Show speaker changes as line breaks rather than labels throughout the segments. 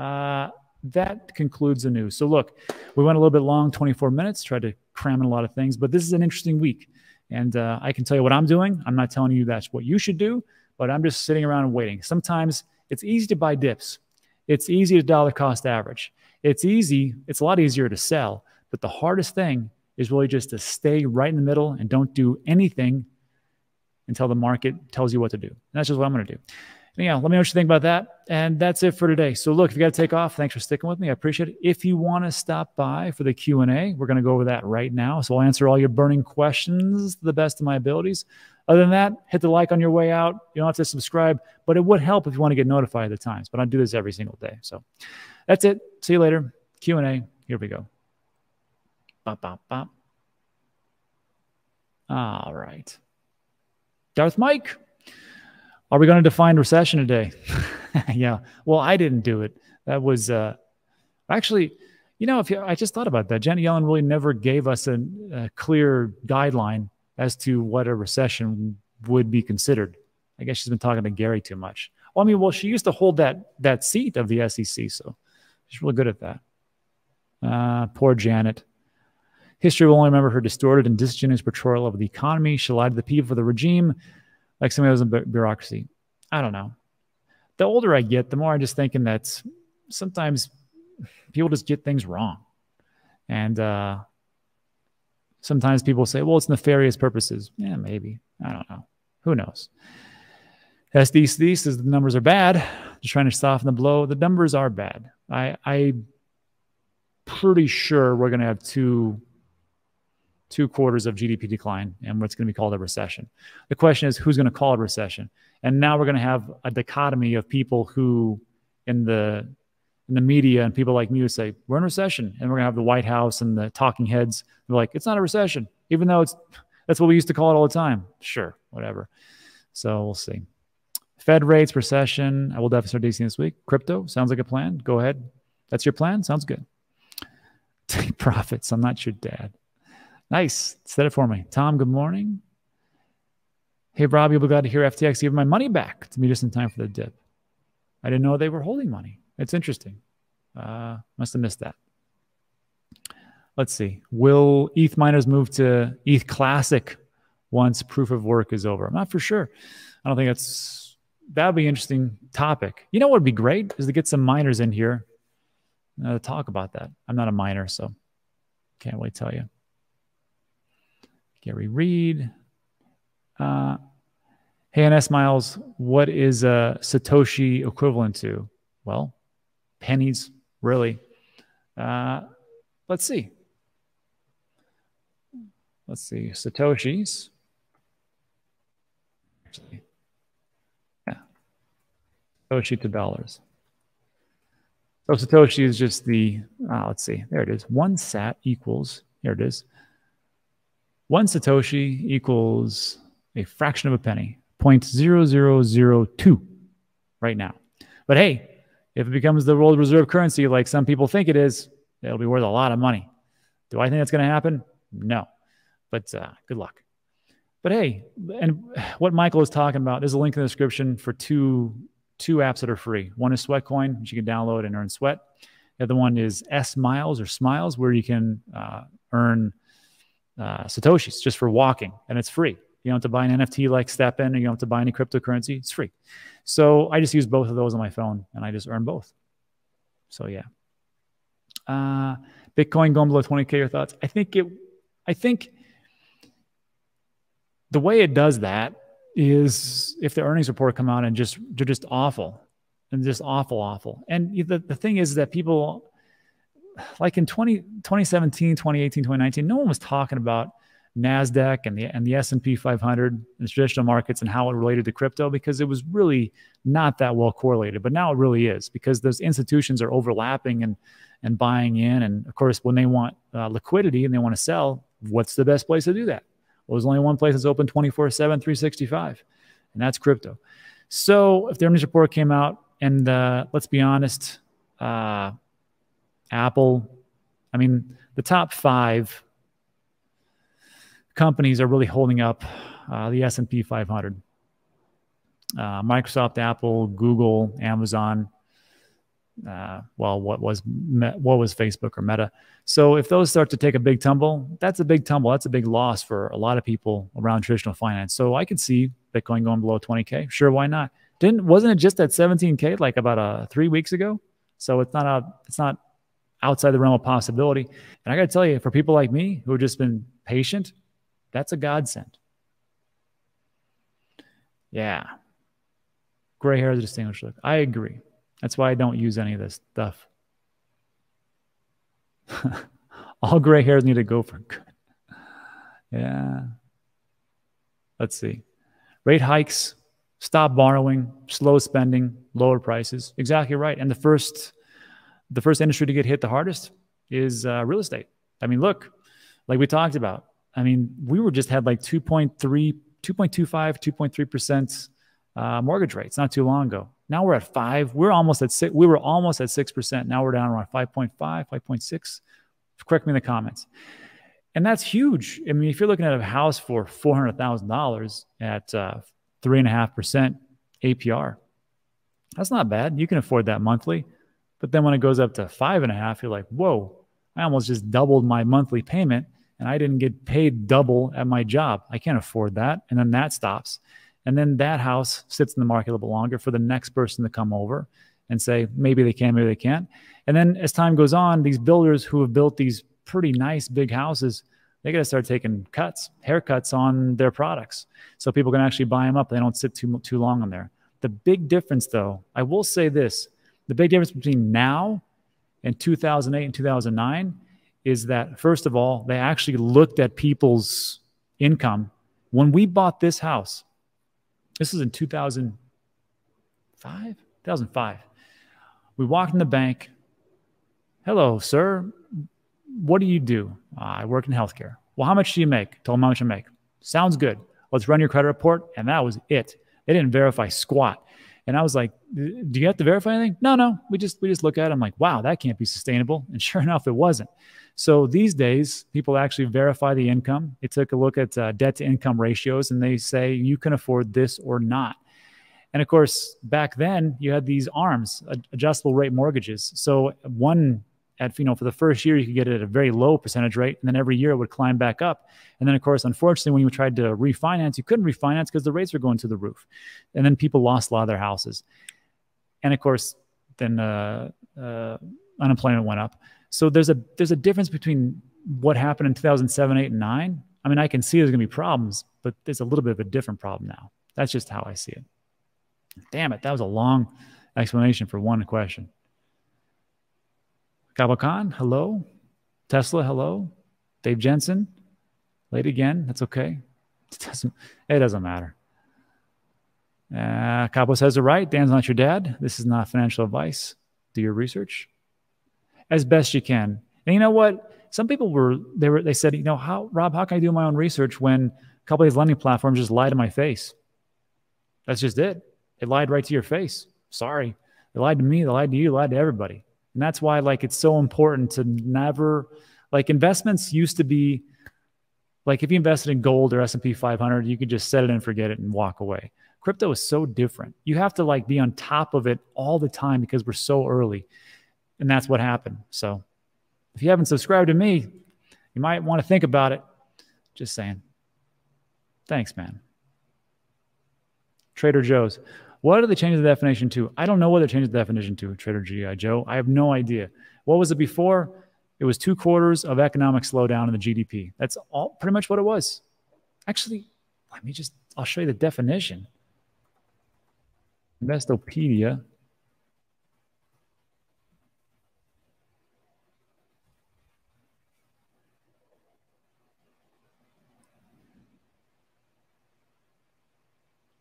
uh, that concludes the news. So, look, we went a little bit long 24 minutes, tried to cram in a lot of things, but this is an interesting week. And uh, I can tell you what I'm doing. I'm not telling you that's what you should do, but I'm just sitting around waiting. Sometimes it's easy to buy dips, it's easy to dollar cost average. It's easy, it's a lot easier to sell, but the hardest thing is really just to stay right in the middle and don't do anything until the market tells you what to do. And that's just what I'm going to do yeah, let me know what you think about that. And that's it for today. So look, if you got to take off, thanks for sticking with me. I appreciate it. If you want to stop by for the Q&A, we're going to go over that right now. So I'll answer all your burning questions to the best of my abilities. Other than that, hit the like on your way out. You don't have to subscribe, but it would help if you want to get notified at the times. But I do this every single day. So that's it. See you later. Q&A. Here we go. Bop, bop, bop. All right. Darth Mike. Are we going to define recession today? yeah. Well, I didn't do it. That was uh, actually, you know, if you, I just thought about that, Janet Yellen really never gave us a, a clear guideline as to what a recession would be considered. I guess she's been talking to Gary too much. Well, I mean, well, she used to hold that that seat of the SEC, so she's really good at that. Uh, poor Janet. History will only remember her distorted and disingenuous portrayal of the economy. She lied to the people for the regime like somebody was in bureaucracy. I don't know. The older I get, the more I'm just thinking that sometimes people just get things wrong. And uh, sometimes people say, well, it's nefarious purposes. Yeah, maybe. I don't know. Who knows? SD says the numbers are bad. Just trying to soften the blow. The numbers are bad. I, I'm pretty sure we're going to have two two quarters of GDP decline and what's going to be called a recession. The question is who's going to call it recession? And now we're going to have a dichotomy of people who in the in the media and people like me would say we're in recession and we're going to have the White House and the talking heads like it's not a recession even though it's that's what we used to call it all the time. Sure, whatever. So we'll see. Fed rates, recession. I will definitely start DC this week. Crypto sounds like a plan. Go ahead. That's your plan. Sounds good. Take profits. I'm not your dad. Nice. Said it for me. Tom, good morning. Hey, Rob, you'll be glad to hear FTX give my money back to me just in time for the dip. I didn't know they were holding money. It's interesting. Uh, must have missed that. Let's see. Will ETH miners move to ETH Classic once proof of work is over? I'm not for sure. I don't think that's that would be an interesting topic. You know what would be great is to get some miners in here uh, to talk about that. I'm not a miner, so can't really tell you. Gary Reed. Uh, hey, NS Miles, what is a Satoshi equivalent to? Well, pennies, really. Uh, let's see. Let's see. Satoshis. Yeah. Satoshi to dollars. So Satoshi is just the, uh, let's see, there it is. One sat equals, here it is, one Satoshi equals a fraction of a penny, 0.0002 right now. But hey, if it becomes the world reserve currency like some people think it is, it'll be worth a lot of money. Do I think that's going to happen? No. But uh, good luck. But hey, and what Michael is talking about, there's a link in the description for two two apps that are free. One is Sweatcoin, which you can download and earn sweat. The other one is S Miles or Smiles, where you can uh, earn uh, satoshis just for walking, and it's free. You don't have to buy an NFT like STEPN, or you don't have to buy any cryptocurrency. It's free. So I just use both of those on my phone, and I just earn both. So yeah. Uh, Bitcoin going below 20k. Your thoughts? I think it. I think the way it does that is if the earnings report come out and just they're just awful and just awful awful and the, the thing is that people like in 20, 2017, 2018, 2019, no one was talking about Nasdaq and the and the S and P 500 and the traditional markets and how it related to crypto because it was really not that well correlated. But now it really is because those institutions are overlapping and and buying in. And of course, when they want uh, liquidity and they want to sell, what's the best place to do that? Well, there's only one place that's open 24 7, 365, and that's crypto. So if the earnings report came out, and uh, let's be honest, uh, Apple. I mean, the top five companies are really holding up uh, the S&P 500. Uh, Microsoft, Apple, Google, Amazon. uh, well, what was what was Facebook or Meta. So if those start to take a big tumble, that's a big tumble. That's a big loss for a lot of people around traditional finance. So I could see Bitcoin going below 20k. Sure, why not? Didn't wasn't it just at 17k like about uh, three weeks ago? So it's not a it's not outside the realm of possibility. And I got to tell you, for people like me who have just been patient, that's a godsend. Yeah. Gray hair is a distinguished look. I agree. That's why I don't use any of this stuff. All gray hairs need to go for good. Yeah. Let's see. Rate hikes, stop borrowing, slow spending, lower prices. Exactly right. And the first the first industry to get hit the hardest is uh, real estate. I mean, look, like we talked about. I mean, we were just had like 2.3, 2.25, 2.3% uh, mortgage rates not too long ago. Now we're at five. We're almost at six. We were almost at six percent. Now we're down around 5.5, 5.6. Correct me in the comments. And that's huge. I mean, if you're looking at a house for four hundred thousand dollars at uh, three and a half percent APR, that's not bad. You can afford that monthly. But then when it goes up to five and a half, you're like, whoa, I almost just doubled my monthly payment and I didn't get paid double at my job. I can't afford that. And then that stops. And then that house sits in the market a little bit longer for the next person to come over and say, maybe they can, maybe they can't. And then as time goes on, these builders who have built these pretty nice big houses, they got to start taking cuts, haircuts on their products. So people can actually buy them up. They don't sit too, too long on there. The big difference, though, I will say this the big difference between now and 2008 and 2009 is that, first of all, they actually looked at people's income. When we bought this house, this is in 2005? 2005. We walked in the bank. Hello, sir. What do you do? I work in healthcare. Well, how much do you make? Told them how much I make. Sounds good. Let's run your credit report. And that was it. They didn't verify squat. And I was like, "Do you have to verify anything?" No, no. We just we just look at it. I'm like, "Wow, that can't be sustainable." And sure enough, it wasn't. So these days, people actually verify the income. They took a look at uh, debt to income ratios, and they say you can afford this or not. And of course, back then you had these arms, adjustable rate mortgages. So one at you know for the first year you could get it at a very low percentage rate and then every year it would climb back up. And then of course unfortunately when you tried to refinance you couldn't refinance because the rates were going to the roof. And then people lost a lot of their houses. And of course then uh, uh, unemployment went up. So there's a there's a difference between what happened in 2007 8 and 9 i mean i can see there's going to be problems but there's a little bit of a different problem now. That's just how i see it. Damn it that was a long explanation for one question Kaba Khan, hello. Tesla, hello. Dave Jensen, late again. That's okay. It doesn't, it doesn't matter. Uh, Cabo says it right. Dan's not your dad. This is not financial advice. Do your research as best you can. And you know what? Some people were they were they said, you know, how Rob, how can I do my own research when a couple of these lending platforms just lie to my face? That's just it. They lied right to your face. Sorry. They lied to me, they lied to you, they lied to everybody. And that's why like it's so important to never like investments used to be like if you invested in gold or S&P 500, you could just set it and forget it and walk away. Crypto is so different. You have to like be on top of it all the time because we're so early. And that's what happened. So if you haven't subscribed to me, you might want to think about it. Just saying. Thanks, man. Trader Joe's. What are they changing the definition to? I don't know what they're changing the definition to, Trader G.I. Joe. I have no idea. What was it before? It was two quarters of economic slowdown in the GDP. That's all pretty much what it was. Actually, let me just, I'll show you the definition. Investopedia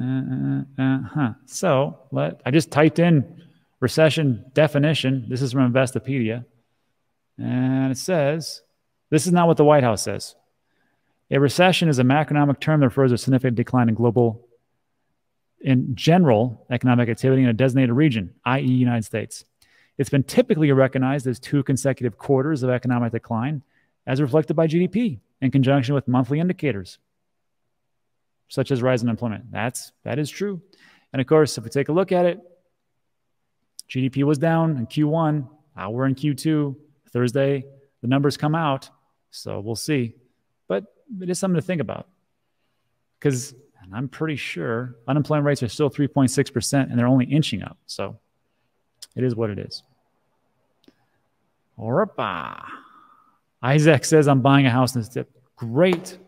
Uh, uh, huh. So let I just typed in recession definition. This is from Investopedia, and it says this is not what the White House says. A recession is a macroeconomic term that refers to a significant decline in global, in general economic activity in a designated region, i.e., United States. It's been typically recognized as two consecutive quarters of economic decline, as reflected by GDP in conjunction with monthly indicators such as rise in employment. That's that is true. And of course, if we take a look at it, GDP was down in Q1. Now we're in Q2. Thursday, the numbers come out. So we'll see. But it is something to think about. Because I'm pretty sure unemployment rates are still 3.6% and they're only inching up. So it is what it is. Orpa. Isaac says, I'm buying a house in this. Great.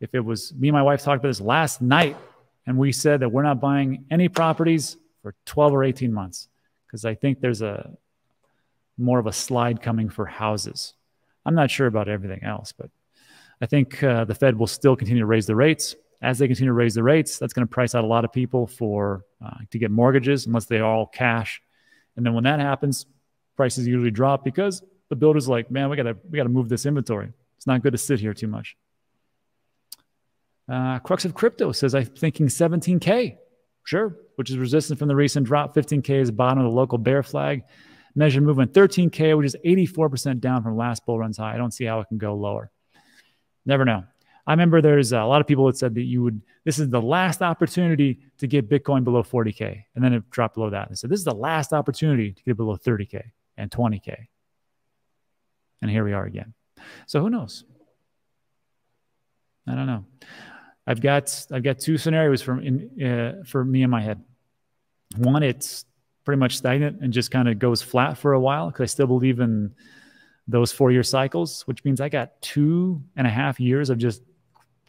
If it was me and my wife talked about this last night, and we said that we're not buying any properties for 12 or 18 months because I think there's a more of a slide coming for houses. I'm not sure about everything else, but I think uh, the Fed will still continue to raise the rates. As they continue to raise the rates, that's going to price out a lot of people for uh, to get mortgages unless they all cash. And then when that happens, prices usually drop because the builder's like, man, we gotta we gotta move this inventory. It's not good to sit here too much. Uh, Crux of Crypto says, I'm thinking 17K. Sure, which is resistant from the recent drop. 15K is bottom of the local bear flag. Measured movement 13K, which is 84% down from last bull run's high. I don't see how it can go lower. Never know. I remember there's a lot of people that said that you would, this is the last opportunity to get Bitcoin below 40K. And then it dropped below that. And said, this is the last opportunity to get below 30K and 20K. And here we are again. So who knows? I don't know. I've got I've got two scenarios for in, uh, for me in my head. One, it's pretty much stagnant and just kind of goes flat for a while because I still believe in those four year cycles, which means I got two and a half years of just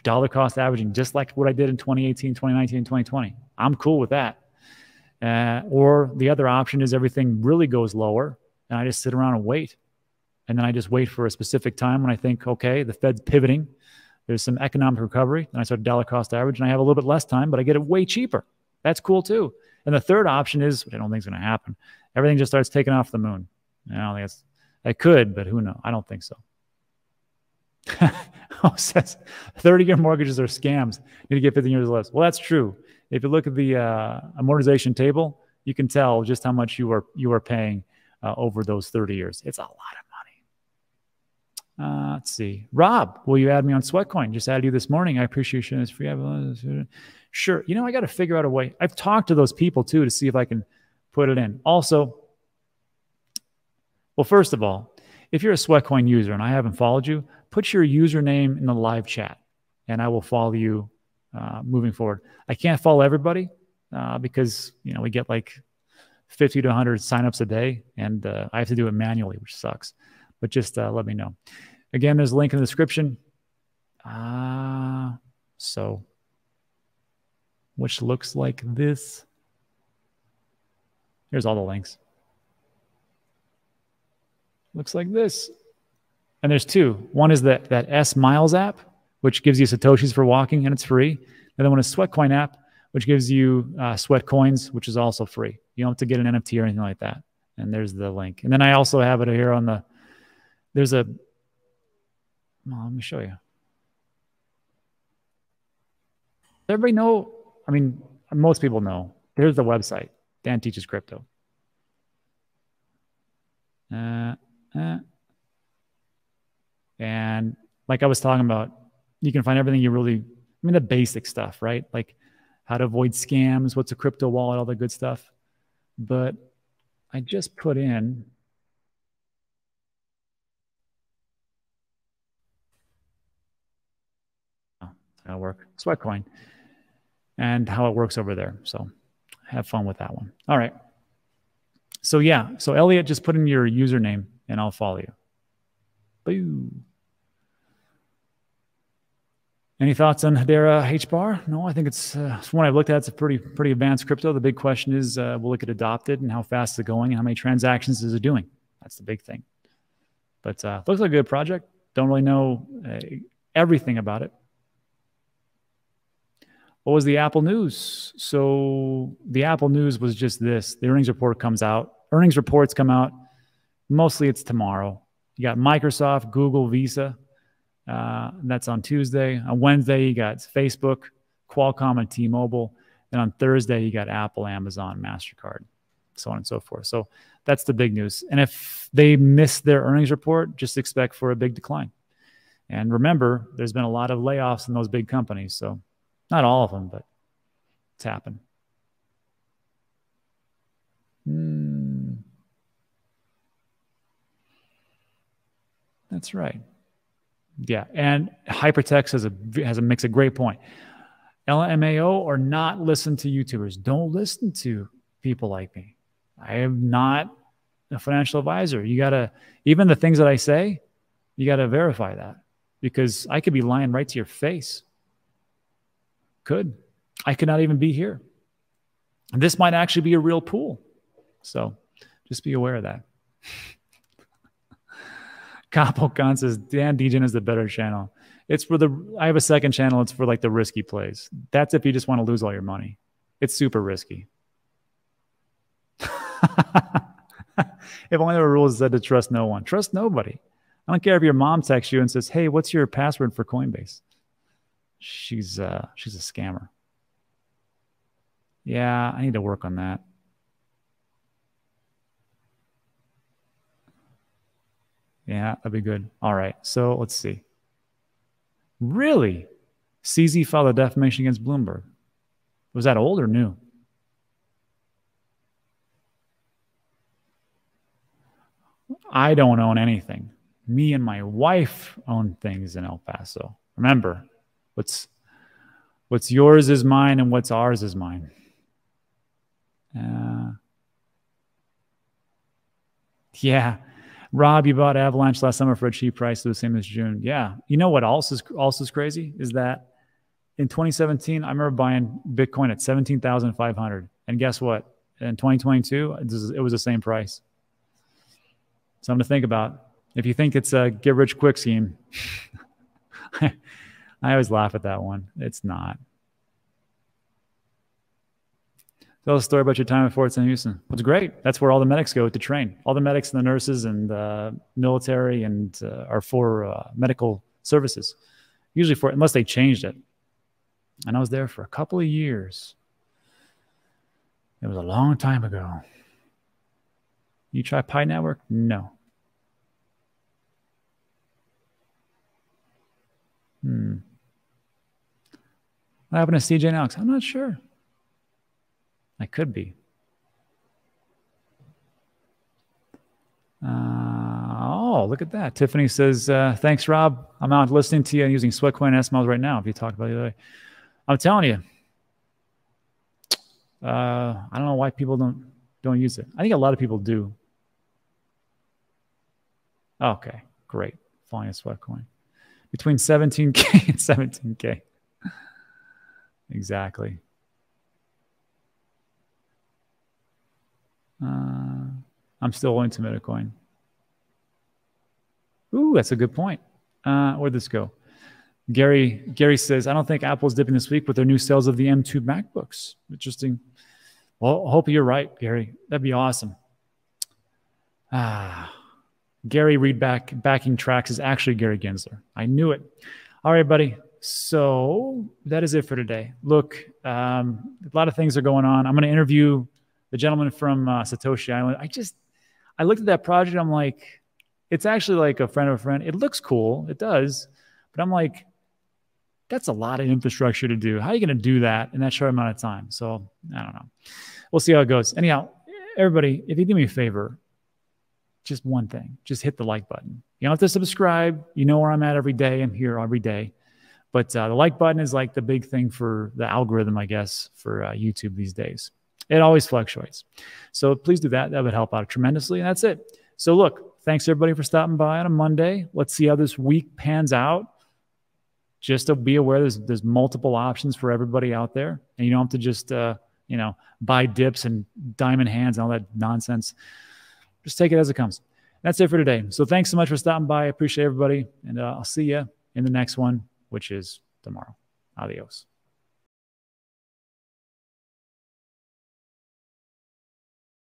dollar cost averaging, just like what I did in 2018, 2019, and 2020. I'm cool with that. Uh, or the other option is everything really goes lower and I just sit around and wait. And then I just wait for a specific time when I think, okay, the Fed's pivoting there's some economic recovery. Then I start dollar cost average and I have a little bit less time, but I get it way cheaper. That's cool too. And the third option is, which I don't think is going to happen, everything just starts taking off the moon. I don't think it's, I could, but who knows? I don't think so. oh, says 30 year mortgages are scams. You need to get 15 years less. Well, that's true. If you look at the uh, amortization table, you can tell just how much you are you are paying uh, over those 30 years. It's a lot of uh, let's see. Rob, will you add me on Sweatcoin? Just added you this morning. I appreciate you. free. Sure. You know, I got to figure out a way. I've talked to those people too to see if I can put it in. Also, well, first of all, if you're a Sweatcoin user and I haven't followed you, put your username in the live chat and I will follow you uh, moving forward. I can't follow everybody uh, because, you know, we get like 50 to 100 signups a day and uh, I have to do it manually, which sucks but just uh, let me know. Again, there's a link in the description. Uh, so which looks like this. Here's all the links. Looks like this. And there's two. One is that, that S Miles app, which gives you Satoshis for walking and it's free. And then one is Sweatcoin app, which gives you uh, sweat coins, which is also free. You don't have to get an NFT or anything like that. And there's the link. And then I also have it here on the there's a, well, let me show you. Does everybody know? I mean, most people know. There's the website. Dan teaches crypto. Uh, uh. And like I was talking about, you can find everything you really, I mean, the basic stuff, right? Like how to avoid scams, what's a crypto wallet, all the good stuff. But I just put in how work. Sweatcoin and how it works over there. So have fun with that one. All right. So yeah, so Elliot, just put in your username and I'll follow you. Boo. Any thoughts on Hedera H bar? No, I think it's uh, from what I've looked at. It's a pretty pretty advanced crypto. The big question is, uh, will it get adopted, and how fast is it going, and how many transactions is it doing? That's the big thing. But uh, looks like a good project. Don't really know uh, everything about it, what was the Apple news? So the Apple news was just this. The earnings report comes out. Earnings reports come out. Mostly it's tomorrow. You got Microsoft, Google, Visa. Uh, that's on Tuesday. On Wednesday, you got Facebook, Qualcomm, and T-Mobile. And on Thursday, you got Apple, Amazon, Mastercard, so on and so forth. So that's the big news. And if they miss their earnings report, just expect for a big decline. And remember, there's been a lot of layoffs in those big companies. So not all of them, but it's happened. Hmm. That's right. Yeah, and hypertext has a has a makes a great point. LMAO or not listen to YouTubers. Don't listen to people like me. I am not a financial advisor. You gotta even the things that I say, you gotta verify that because I could be lying right to your face. Could I could not even be here. This might actually be a real pool. So just be aware of that. Capo Khan says Dan Degen is the better channel. It's for the I have a second channel. It's for like the risky plays. That's if you just want to lose all your money. It's super risky. if only were rules that said to trust no one. Trust nobody. I don't care if your mom texts you and says, "Hey, what's your password for Coinbase?" She's uh, she's a scammer. Yeah, I need to work on that. Yeah, that'd be good. All right. So let's see. Really? CZ filed a defamation against Bloomberg. Was that old or new? I don't own anything. Me and my wife own things in El Paso. Remember, what's what's yours is mine and what's ours is mine. Uh, yeah. Rob, you bought Avalanche last summer for a cheap price, the same as June. Yeah. You know what else is also is crazy is that in 2017, I remember buying Bitcoin at 17,500. And guess what? In 2022, it was the same price. Something to think about. If you think it's a get rich quick scheme, I always laugh at that one. It's not. Tell a story about your time at Fort Sam Houston. It's great. That's where all the medics go to train. All the medics and the nurses and the military and uh, are for uh, medical services. Usually for unless they changed it. And I was there for a couple of years. It was a long time ago. You try Pi Network? No. Hmm. What happened to CJ and Alex? I'm not sure. I could be. Uh, oh, look at that. Tiffany says, uh, thanks, Rob. I'm out listening to you and using Sweatcoin SMLs right now. If you talked about the other I'm telling you, uh, I don't know why people don't don't use it. I think a lot of people do. Okay, great. Flying a Sweatcoin between 17k and 17k. Exactly. Uh, I'm still into Metacoin. Ooh, that's a good point. Uh, where'd this go? Gary Gary says, I don't think Apple's dipping this week with their new sales of the M2 MacBooks. Interesting. Well, I hope you're right, Gary. That'd be awesome. Ah, Gary read back backing tracks is actually Gary Gensler. I knew it. All right, buddy. So that is it for today. Look, um, a lot of things are going on. I'm going to interview the gentleman from uh, Satoshi Island. I just, I looked at that project. I'm like, it's actually like a friend of a friend. It looks cool. It does. But I'm like, that's a lot of infrastructure to do. How are you going to do that in that short amount of time? So I don't know. We'll see how it goes. Anyhow, everybody, if you do me a favor, just one thing, just hit the like button. You don't have to subscribe. You know where I'm at every day. I'm here every day. But uh, the like button is like the big thing for the algorithm, I guess, for uh, YouTube these days. It always fluctuates. So please do that. That would help out tremendously. And that's it. So look, thanks everybody for stopping by on a Monday. Let's see how this week pans out. Just to be aware, there's there's multiple options for everybody out there, and you don't have to just uh, you know buy dips and diamond hands and all that nonsense. Just take it as it comes. That's it for today. So thanks so much for stopping by. I appreciate everybody, and uh, I'll see you in the next one, which is tomorrow. Adios.